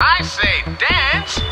I say dance.